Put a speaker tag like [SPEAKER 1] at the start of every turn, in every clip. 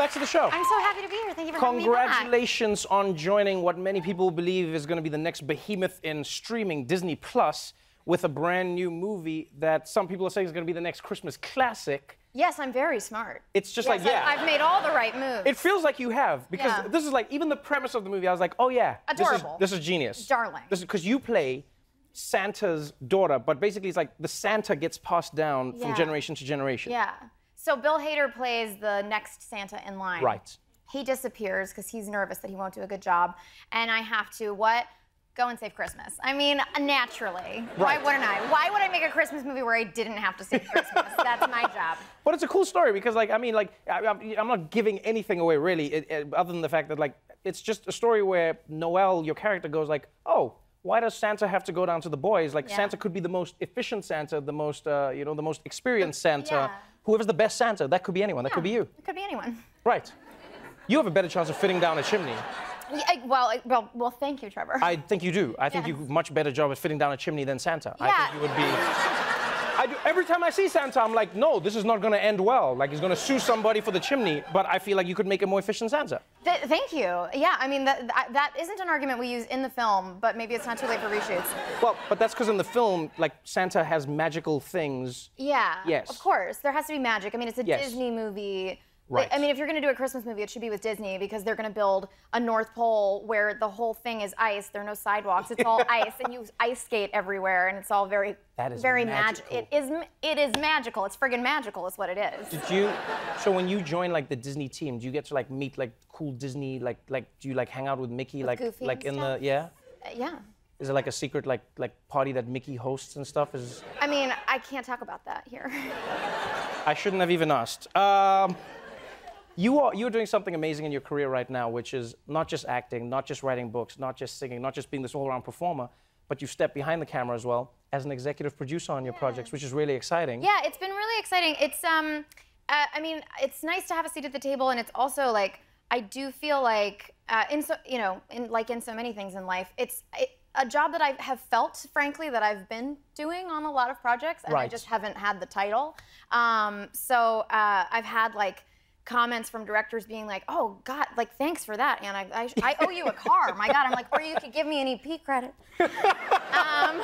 [SPEAKER 1] back to the show.
[SPEAKER 2] I'm so happy to be here. Thank you for having me back.
[SPEAKER 1] Congratulations on joining what many people believe is going to be the next behemoth in streaming, Disney Plus, with a brand new movie that some people are saying is going to be the next Christmas classic.
[SPEAKER 2] Yes, I'm very smart.
[SPEAKER 1] It's just
[SPEAKER 2] Yes,
[SPEAKER 1] like, yeah.
[SPEAKER 2] I've made all the right moves.
[SPEAKER 1] it feels like you have because
[SPEAKER 2] Yeah.
[SPEAKER 1] this is like even the premise of the movie. I was like, oh yeah,
[SPEAKER 2] Adorable.
[SPEAKER 1] This is, this is genius,
[SPEAKER 2] Darling.
[SPEAKER 1] This is because you play Santa's daughter, but basically it's like the Santa gets passed down from generation to generation.
[SPEAKER 2] yeah. So Bill Hader plays the next Santa in line.
[SPEAKER 1] Right.
[SPEAKER 2] He disappears because he's nervous that he won't do a good job, and I have to what? Go and save Christmas. I mean, naturally.
[SPEAKER 1] Right.
[SPEAKER 2] Why wouldn't I? Why would I make a Christmas movie where I didn't have to save Christmas? That's my job.
[SPEAKER 1] But it's a cool story because, like, I mean, like, I, I'm, I'm not giving anything away really, it, it- other than the fact that, like, it's just a story where Noelle, your character, goes like, oh. Why does Santa have to go down to the boys? Like
[SPEAKER 2] Yeah.
[SPEAKER 1] Santa could be the most efficient Santa, the most, uh, you know, the most experienced Santa.
[SPEAKER 2] yeah.
[SPEAKER 1] Whoever's the best Santa, that could be anyone. That could be you.
[SPEAKER 2] It could be anyone.
[SPEAKER 1] Right. You have a better chance of fitting down a chimney.
[SPEAKER 2] Yeah, I- well, I- well, well. Thank you, Trevor.
[SPEAKER 1] I think you do. I think you do a much better job at fitting down a chimney than Santa. I
[SPEAKER 2] Yeah.
[SPEAKER 1] think you would be. I do, every time I see Santa, I'm like, no, this is not going to end well. Like he's going to sue somebody for the chimney, but I feel like you could make a more efficient Santa.
[SPEAKER 2] Th- thank you. Yeah, I mean that, that that isn't an argument we use in the film, but maybe it's not too late for reshoots.
[SPEAKER 1] Well, but that's because in the film, like Santa has magical things.
[SPEAKER 2] Yeah.
[SPEAKER 1] Yes.
[SPEAKER 2] Of course, there has to be magic. I mean, it's a
[SPEAKER 1] Yes.
[SPEAKER 2] Disney movie.
[SPEAKER 1] Right.
[SPEAKER 2] I mean, if you're going to do a Christmas movie, it should be with Disney because they're going to build a North Pole where the whole thing is ice. There are no sidewalks. It's all ice, and you ice skate everywhere, and it's all very,
[SPEAKER 1] That is
[SPEAKER 2] very
[SPEAKER 1] magical.
[SPEAKER 2] it is, it is magical. It's friggin' magical. Is what it is.
[SPEAKER 1] Did you? So when you join like the Disney team, do you get to like meet like cool Disney like like do you like hang out with Mickey like
[SPEAKER 2] Goofy
[SPEAKER 1] like in
[SPEAKER 2] stuff?
[SPEAKER 1] the yeah?
[SPEAKER 2] Uh, yeah.
[SPEAKER 1] Is it like a secret like like party that Mickey hosts and stuff? Is
[SPEAKER 2] I mean, I can't talk about that here.
[SPEAKER 1] I shouldn't have even asked. Um, you are you're doing something amazing in your career right now, which is not just acting, not just writing books, not just singing, not just being this all-around performer, but you've stepped behind the camera as well as an executive producer on your projects, which is really exciting.
[SPEAKER 2] Yeah, it's been really exciting. It's um, uh, I mean, it's nice to have a seat at the table, and it's also like I do feel like uh, in so you know, in like in so many things in life, it's it, a job that I have felt, frankly, that I've been doing on a lot of projects, and I just haven't had the title. Um, so uh, I've had like comments from directors being like, "Oh God, like thanks for that, and I, I, I owe you a car. My God, I'm like, or you could give me an EP credit." um,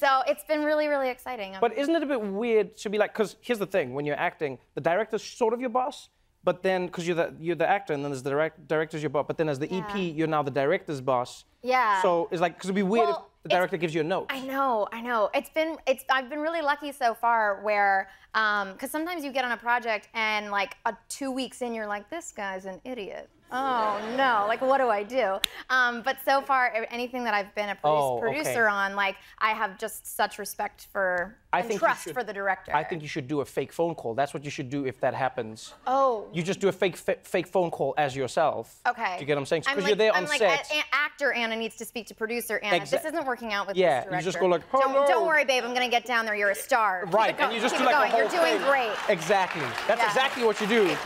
[SPEAKER 2] so it's been really, really exciting.
[SPEAKER 1] But isn't it a bit weird to be like? Because here's the thing: when you're acting, the director's sort of your boss, but then because you're the you're the actor, and then as the direct, director's your boss, but then as the EP, you're now the director's boss.
[SPEAKER 2] Yeah.
[SPEAKER 1] So it's like because it'd be weird
[SPEAKER 2] Well,
[SPEAKER 1] if the
[SPEAKER 2] it's-
[SPEAKER 1] director gives you a note.
[SPEAKER 2] I know, I know. It's been, it's. I've been really lucky so far, where, um, because sometimes you get on a project and like a two weeks in, you're like, this guy's an idiot. Oh no, like what do I do? Um, but so far, anything that I've been a produce,
[SPEAKER 1] Oh, okay.
[SPEAKER 2] producer on, like I have just such respect for
[SPEAKER 1] I
[SPEAKER 2] and
[SPEAKER 1] think
[SPEAKER 2] trust
[SPEAKER 1] should-
[SPEAKER 2] for the director.
[SPEAKER 1] I think you should do a fake phone call. That's what you should do if that happens.
[SPEAKER 2] Oh.
[SPEAKER 1] You just do a fake fa- fake phone call as yourself.
[SPEAKER 2] Okay.
[SPEAKER 1] Do you get what I'm saying? Because
[SPEAKER 2] like,
[SPEAKER 1] you're there on
[SPEAKER 2] I'm like,
[SPEAKER 1] set.
[SPEAKER 2] "A- actor Anna needs to speak to producer Anna.
[SPEAKER 1] Exa-
[SPEAKER 2] this isn't working out with
[SPEAKER 1] Yeah,
[SPEAKER 2] this
[SPEAKER 1] you just go like,
[SPEAKER 2] don't, don't worry, babe. I'm gonna get down there. You're a star.
[SPEAKER 1] Right, and you just
[SPEAKER 2] Keep
[SPEAKER 1] do like
[SPEAKER 2] going.
[SPEAKER 1] a whole
[SPEAKER 2] You're doing
[SPEAKER 1] thing.
[SPEAKER 2] great.
[SPEAKER 1] Exactly. That's
[SPEAKER 2] Yeah.
[SPEAKER 1] exactly what you do,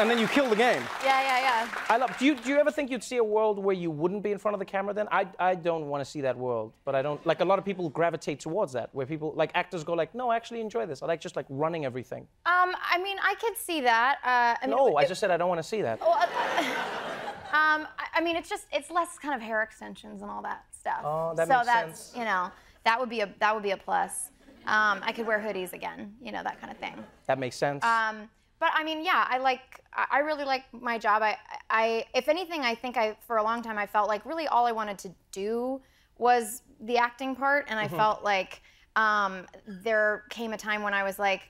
[SPEAKER 1] and then you kill the game.
[SPEAKER 2] Yeah, yeah, yeah.
[SPEAKER 1] I love. Do you do you ever think you'd see a world where you wouldn't be in front of the camera? Then I I don't want to see that world, but I don't like a lot of people gravitate towards that, where people like actors go like, no, I actually enjoy this. I like just like running everything.
[SPEAKER 2] Um, I mean, I could see that. Uh, I mean,
[SPEAKER 1] No, I
[SPEAKER 2] it-
[SPEAKER 1] just said I don't want to see that.
[SPEAKER 2] well, uh, um, I, I mean, it's just it's less kind of hair extensions and all that stuff.
[SPEAKER 1] Oh, that
[SPEAKER 2] so
[SPEAKER 1] makes
[SPEAKER 2] that's
[SPEAKER 1] sense.
[SPEAKER 2] you know that would be a that would be a plus. Um, I could wear hoodies again, you know that kind of thing.
[SPEAKER 1] That makes sense.
[SPEAKER 2] Um, but I mean, yeah, I like, I really like my job. I, I, if anything, I think I, for a long time, I felt like really all I wanted to do was the acting part, and I
[SPEAKER 1] Mm-hmm.
[SPEAKER 2] felt like um, there came a time when I was like,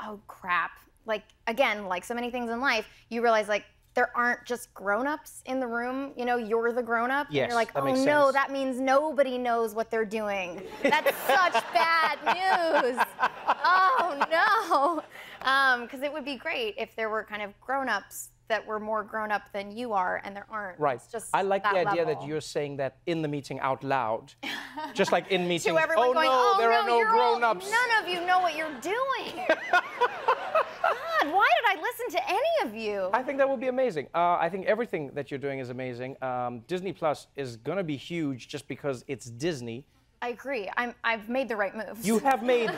[SPEAKER 2] oh crap. Like again, like so many things in life, you realize like there aren't just grown-ups in the room. You know, you're the grown-up. and
[SPEAKER 1] Yes,
[SPEAKER 2] you're like, oh no,
[SPEAKER 1] sense.
[SPEAKER 2] that means nobody knows what they're doing. That's such bad news. Oh no. Um, because it would be great if there were kind of grown-ups that were more grown-up than you are, and there aren't.
[SPEAKER 1] Right.
[SPEAKER 2] It's just
[SPEAKER 1] I like the idea
[SPEAKER 2] level.
[SPEAKER 1] that you're saying that in the meeting out loud. Just like in meetings.
[SPEAKER 2] to everyone
[SPEAKER 1] oh
[SPEAKER 2] going,
[SPEAKER 1] no,
[SPEAKER 2] oh
[SPEAKER 1] there
[SPEAKER 2] no,
[SPEAKER 1] are no
[SPEAKER 2] you're all-
[SPEAKER 1] grown-ups.
[SPEAKER 2] none of you know what you're doing. God, why did I listen to any of you?
[SPEAKER 1] I think that would be amazing. Uh, I think everything that you're doing is amazing. Um, Disney Plus is gonna be huge just because it's Disney.
[SPEAKER 2] I agree. I'm, I've made the right moves.
[SPEAKER 1] You have made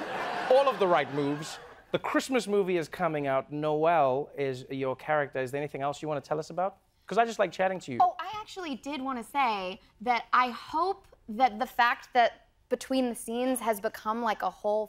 [SPEAKER 1] all of the right moves. The Christmas movie is coming out. Noelle is your character. Is there anything else you want to tell us about? Because I just like chatting to you.
[SPEAKER 2] Oh, I actually did want to say that I hope that the fact that between the scenes has become like a whole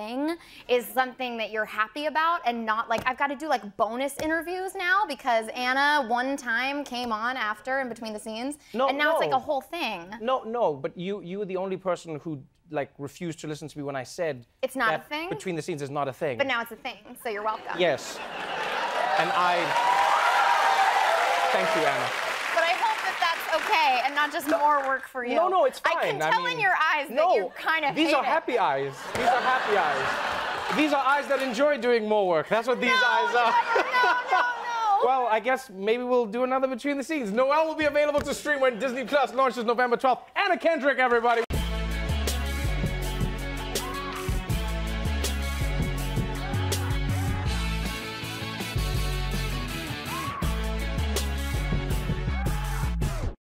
[SPEAKER 2] thing is something that you're happy about and not like I've got to do like bonus interviews now because Anna one time came on after in between the scenes
[SPEAKER 1] No,
[SPEAKER 2] and now it's like a whole thing.
[SPEAKER 1] No, no, but you you were the only person who like refused to listen to me when I said
[SPEAKER 2] It's not a thing?
[SPEAKER 1] Between the scenes is not a thing.
[SPEAKER 2] But now it's a thing, so you're welcome.
[SPEAKER 1] Yes. And I thank you, Anna.
[SPEAKER 2] But I hope that that's okay and not just more work for you.
[SPEAKER 1] No, no, it's fine.
[SPEAKER 2] I can tell in
[SPEAKER 1] mean,
[SPEAKER 2] your eyes
[SPEAKER 1] no,
[SPEAKER 2] that you kind of
[SPEAKER 1] These are
[SPEAKER 2] it.
[SPEAKER 1] happy eyes. These are happy eyes. These are eyes that enjoy doing more work. That's what these eyes are.
[SPEAKER 2] No, no, no.
[SPEAKER 1] Well, I guess maybe we'll do another between the scenes. Noelle will be available to stream when Disney Plus launches November 12th. Anna Kendrick, everybody.